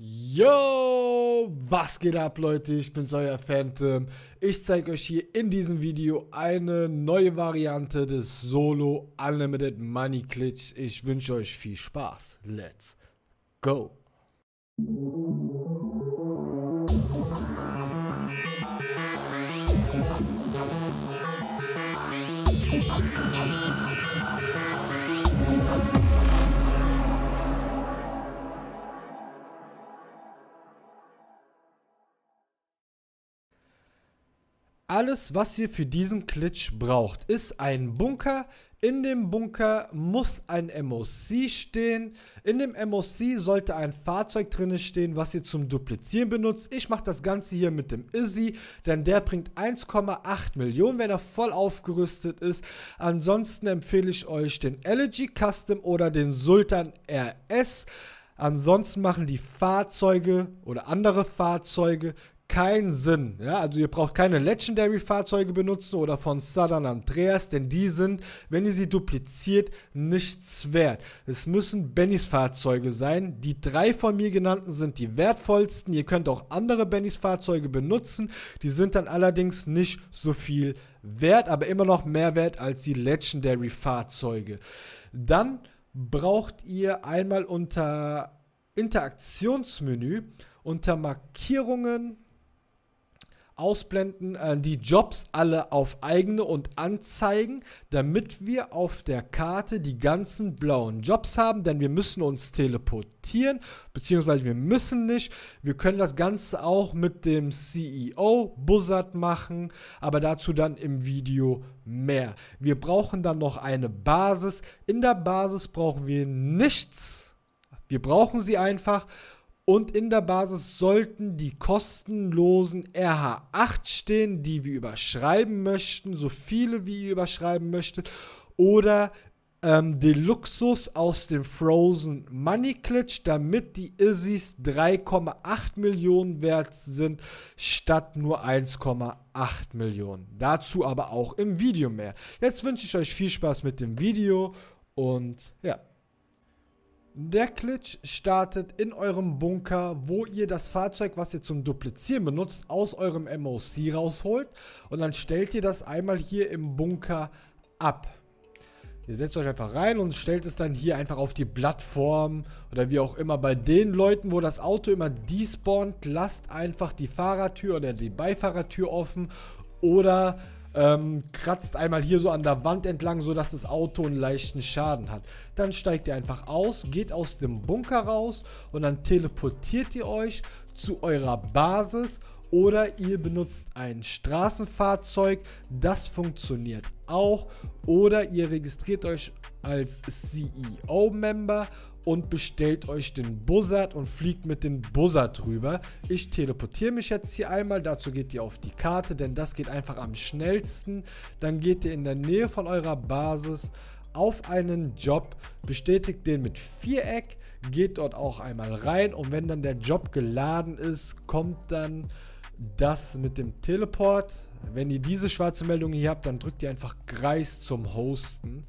Yo, was geht ab Leute, ich bin's euer Phantom. Ich zeige euch hier in diesem Video eine neue Variante des Solo Unlimited Money Glitch. Ich wünsche euch viel Spaß. Let's go. Alles, was ihr für diesen Glitch braucht, ist ein Bunker. In dem Bunker muss ein MOC stehen. In dem MOC sollte ein Fahrzeug drin stehen, was ihr zum Duplizieren benutzt. Ich mache das Ganze hier mit dem Izzy, denn der bringt 1,8 Millionen, wenn er voll aufgerüstet ist. Ansonsten empfehle ich euch den Elegy Custom oder den Sultan RS. Ansonsten machen die Fahrzeuge oder andere Fahrzeuge keinen Sinn. Ja, also ihr braucht keine Legendary-Fahrzeuge benutzen oder von Southern Andreas, denn die sind, wenn ihr sie dupliziert, nichts wert. Es müssen Bennys Fahrzeuge sein. Die drei von mir genannten sind die wertvollsten. Ihr könnt auch andere Bennys Fahrzeuge benutzen. Die sind dann allerdings nicht so viel wert, aber immer noch mehr wert als die Legendary-Fahrzeuge. Dann braucht ihr einmal unter Interaktionsmenü unter Markierungen ausblenden, äh, die Jobs alle auf eigene und anzeigen, damit wir auf der Karte die ganzen blauen Jobs haben, denn wir müssen uns teleportieren, beziehungsweise wir müssen nicht. Wir können das Ganze auch mit dem CEO Buzzard machen, aber dazu dann im Video mehr. Wir brauchen dann noch eine Basis. In der Basis brauchen wir nichts. Wir brauchen sie einfach und in der Basis sollten die kostenlosen RH8 stehen, die wir überschreiben möchten, so viele wie ihr überschreiben möchtet. Oder ähm, Deluxus aus dem Frozen Money Glitch, damit die Izzys 3,8 Millionen wert sind, statt nur 1,8 Millionen. Dazu aber auch im Video mehr. Jetzt wünsche ich euch viel Spaß mit dem Video und ja. Der Glitch startet in eurem Bunker, wo ihr das Fahrzeug, was ihr zum Duplizieren benutzt, aus eurem MOC rausholt. Und dann stellt ihr das einmal hier im Bunker ab. Ihr setzt euch einfach rein und stellt es dann hier einfach auf die Plattform oder wie auch immer. Bei den Leuten, wo das Auto immer despawnt, lasst einfach die Fahrertür oder die Beifahrertür offen oder ähm, kratzt einmal hier so an der Wand entlang, sodass das Auto einen leichten Schaden hat. Dann steigt ihr einfach aus, geht aus dem Bunker raus und dann teleportiert ihr euch zu eurer Basis oder ihr benutzt ein Straßenfahrzeug, das funktioniert auch. Oder ihr registriert euch als CEO-Member und bestellt euch den Buzzard und fliegt mit dem Buzzard rüber. Ich teleportiere mich jetzt hier einmal, dazu geht ihr auf die Karte, denn das geht einfach am schnellsten. Dann geht ihr in der Nähe von eurer Basis auf einen Job, bestätigt den mit Viereck, geht dort auch einmal rein und wenn dann der Job geladen ist, kommt dann das mit dem Teleport. Wenn ihr diese schwarze Meldung hier habt, dann drückt ihr einfach Kreis zum Hosten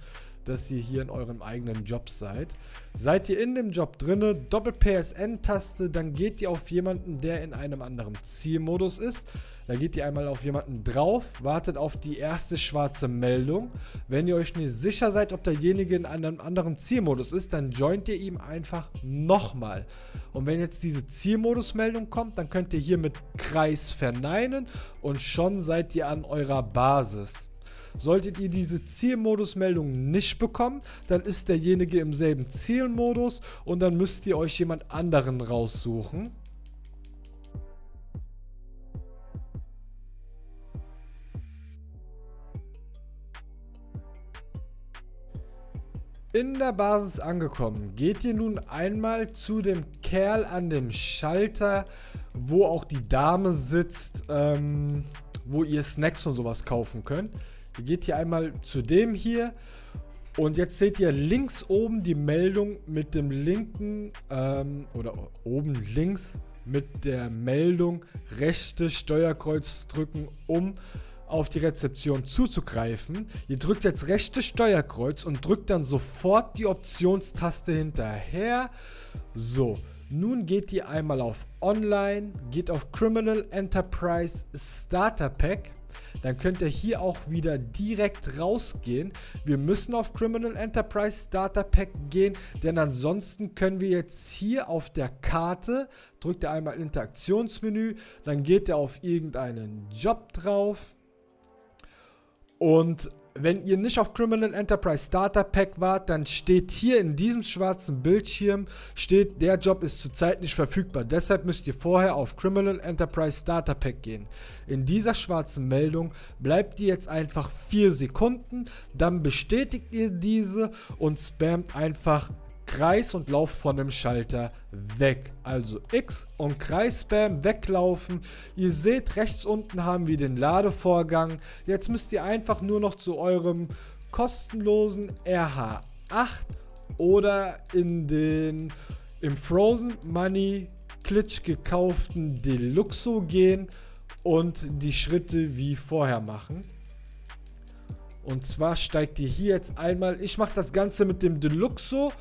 dass ihr hier in eurem eigenen Job seid. Seid ihr in dem Job drinne, Doppel-PSN-Taste, dann geht ihr auf jemanden, der in einem anderen Zielmodus ist. Da geht ihr einmal auf jemanden drauf, wartet auf die erste schwarze Meldung. Wenn ihr euch nicht sicher seid, ob derjenige in einem anderen Zielmodus ist, dann joint ihr ihm einfach nochmal. Und wenn jetzt diese Zielmodus-Meldung kommt, dann könnt ihr hier mit Kreis verneinen und schon seid ihr an eurer Basis. Solltet ihr diese Zielmodus-Meldung nicht bekommen, dann ist derjenige im selben Zielmodus und dann müsst ihr euch jemand anderen raussuchen. In der Basis angekommen, geht ihr nun einmal zu dem Kerl an dem Schalter, wo auch die Dame sitzt, ähm, wo ihr Snacks und sowas kaufen könnt. Geht hier einmal zu dem hier. Und jetzt seht ihr links oben die Meldung mit dem linken, ähm, oder oben links mit der Meldung rechte Steuerkreuz drücken, um auf die Rezeption zuzugreifen. Ihr drückt jetzt rechte Steuerkreuz und drückt dann sofort die Optionstaste hinterher. So, Nun geht ihr einmal auf Online, geht auf Criminal Enterprise Starter Pack. Dann könnt ihr hier auch wieder direkt rausgehen. Wir müssen auf Criminal Enterprise Starter Pack gehen, denn ansonsten können wir jetzt hier auf der Karte, drückt ihr einmal Interaktionsmenü, dann geht ihr auf irgendeinen Job drauf und wenn ihr nicht auf Criminal Enterprise Starter Pack wart, dann steht hier in diesem schwarzen Bildschirm, steht, der Job ist zurzeit nicht verfügbar. Deshalb müsst ihr vorher auf Criminal Enterprise Starter Pack gehen. In dieser schwarzen Meldung bleibt ihr jetzt einfach 4 Sekunden, dann bestätigt ihr diese und spammt einfach Kreis und Lauf von dem Schalter weg. Also X und Kreis-Spam weglaufen. Ihr seht, rechts unten haben wir den Ladevorgang. Jetzt müsst ihr einfach nur noch zu eurem kostenlosen RH8 oder in den im Frozen Money Glitch gekauften Deluxo gehen und die Schritte wie vorher machen. Und zwar steigt ihr hier jetzt einmal. Ich mache das Ganze mit dem Deluxo.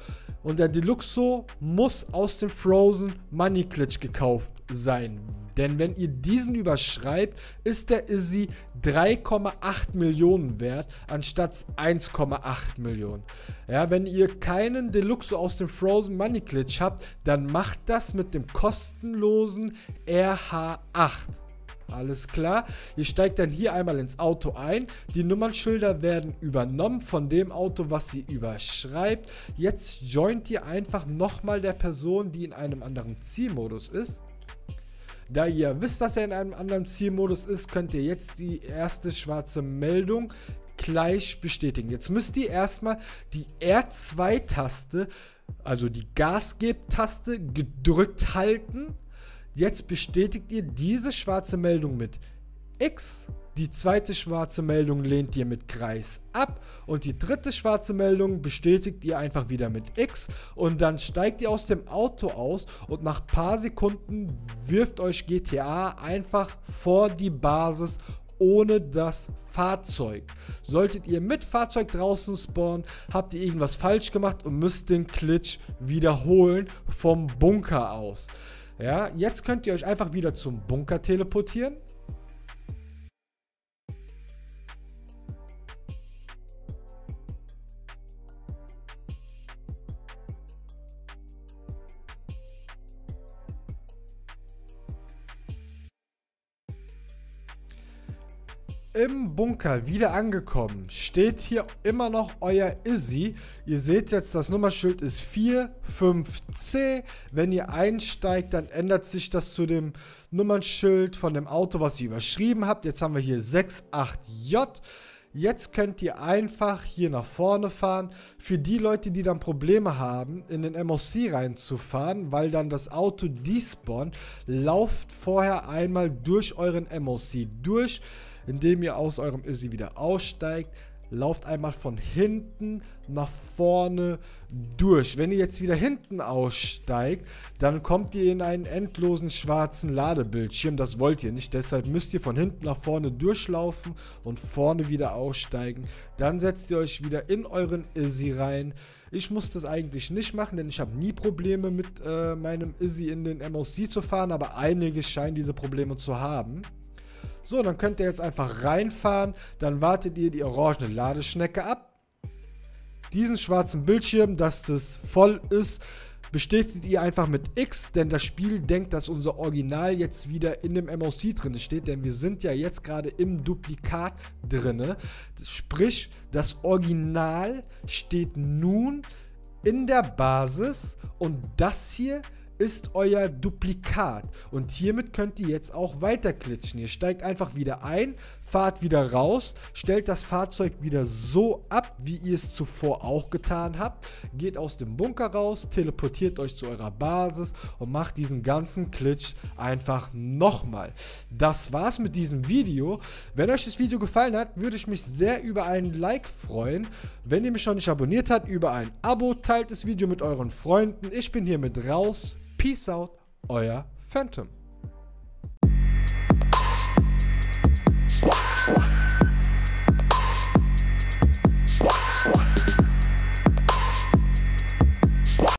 Und der Deluxo muss aus dem Frozen Money Glitch gekauft sein. Denn wenn ihr diesen überschreibt, ist der Izzy 3,8 Millionen wert, anstatt 1,8 Millionen. Ja, wenn ihr keinen Deluxo aus dem Frozen Money Glitch habt, dann macht das mit dem kostenlosen RH8. Alles klar. Ihr steigt dann hier einmal ins Auto ein. Die Nummernschilder werden übernommen von dem Auto, was sie überschreibt. Jetzt joint ihr einfach nochmal der Person, die in einem anderen Zielmodus ist. Da ihr wisst, dass er in einem anderen Zielmodus ist, könnt ihr jetzt die erste schwarze Meldung gleich bestätigen. Jetzt müsst ihr erstmal die R2-Taste, also die Gasgeb-Taste, gedrückt halten Jetzt bestätigt ihr diese schwarze Meldung mit X. Die zweite schwarze Meldung lehnt ihr mit Kreis ab. Und die dritte schwarze Meldung bestätigt ihr einfach wieder mit X. Und dann steigt ihr aus dem Auto aus und nach paar Sekunden wirft euch GTA einfach vor die Basis ohne das Fahrzeug. Solltet ihr mit Fahrzeug draußen spawnen, habt ihr irgendwas falsch gemacht und müsst den Glitch wiederholen vom Bunker aus. Ja, jetzt könnt ihr euch einfach wieder zum Bunker teleportieren. Im Bunker wieder angekommen. Steht hier immer noch euer Izzy. Ihr seht jetzt, das Nummerschild ist 45C. Wenn ihr einsteigt, dann ändert sich das zu dem Nummernschild von dem Auto, was ihr überschrieben habt. Jetzt haben wir hier 68J. Jetzt könnt ihr einfach hier nach vorne fahren. Für die Leute, die dann Probleme haben, in den MOC reinzufahren, weil dann das Auto despawnt, lauft vorher einmal durch euren MOC durch indem ihr aus eurem Izzy wieder aussteigt. Lauft einmal von hinten nach vorne durch. Wenn ihr jetzt wieder hinten aussteigt, dann kommt ihr in einen endlosen schwarzen Ladebildschirm. Das wollt ihr nicht. Deshalb müsst ihr von hinten nach vorne durchlaufen und vorne wieder aussteigen. Dann setzt ihr euch wieder in euren Izzy rein. Ich muss das eigentlich nicht machen, denn ich habe nie Probleme mit äh, meinem Izzy in den MOC zu fahren, aber einige scheinen diese Probleme zu haben. So, dann könnt ihr jetzt einfach reinfahren. Dann wartet ihr die orangene Ladeschnecke ab. Diesen schwarzen Bildschirm, dass das voll ist, bestätigt ihr einfach mit X, denn das Spiel denkt, dass unser Original jetzt wieder in dem MOC drin steht, denn wir sind ja jetzt gerade im Duplikat drin. Sprich, das Original steht nun in der Basis und das hier ist euer Duplikat. Und hiermit könnt ihr jetzt auch weiter klitschen. Ihr steigt einfach wieder ein, fahrt wieder raus, stellt das Fahrzeug wieder so ab, wie ihr es zuvor auch getan habt, geht aus dem Bunker raus, teleportiert euch zu eurer Basis und macht diesen ganzen Glitch einfach nochmal. Das war's mit diesem Video. Wenn euch das Video gefallen hat, würde ich mich sehr über einen Like freuen. Wenn ihr mich noch nicht abonniert habt, über ein Abo, teilt das Video mit euren Freunden. Ich bin hiermit raus. Peace out, euer Phantom. Thank.